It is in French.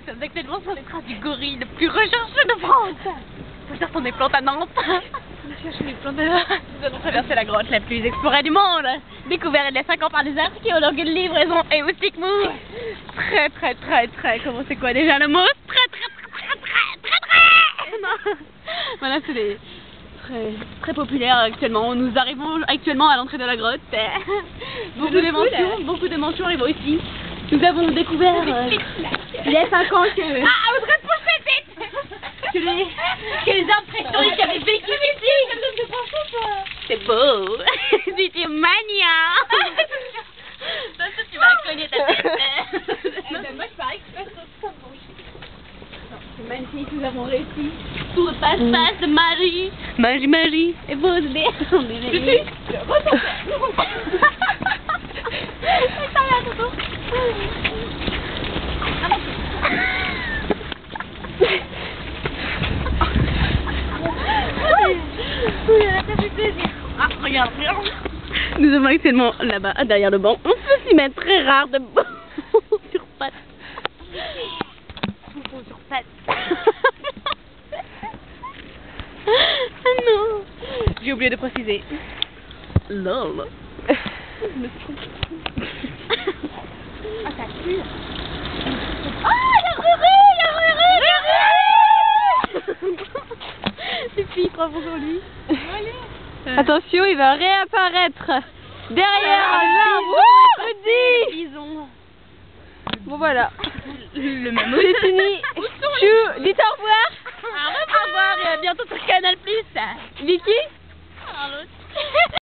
ça faisait actuellement sur les traces du gorille le plus recherché de France. Faut chercher des plantes à Nantes. On cherche les plantes de là. Nous allons traverser la grotte la plus explorée du monde. Découverte il y a 5 ans par des archéologues de livraison et moustiques mous. Très, très, très, très. Comment c'est quoi déjà le mot? Très, très, très, très, très, très, très. Non. Voilà, c'est des très, très populaires actuellement. Nous arrivons actuellement à l'entrée de la grotte. Beaucoup de mentions, beaucoup de mentions ici. Nous avons découvert euh, il a 5 ans que, Ah, Audrey Pochette que les, que les arbres préhistoriques avaient vécu ici. C'est beau. C'était mania. Ça, ça, tu vas cogner ta tête. Moi, je parie que je passe au top C'est magnifique, nous avons réussi. Tout le passe-passe Marie. Marie, Marie. Et vous, les... regarde, regarde. Nous avons actuellement là-bas, derrière le banc, s'y mettre très rare de bon sur pattes. Poupon sur pattes. ah non J'ai oublié de préciser. Lol. Je me suis. Ah, ça pue. Ah, y'a Ruru, y'a Ruru, y'a Ruru Les filles lui. Euh, Attention, il va réapparaître derrière Ah, l'arbre Rudy. Bon voilà, Le même c'est fini. Chou, dites au revoir. Au revoir et à bientôt sur Canal+. Vicky Charlotte.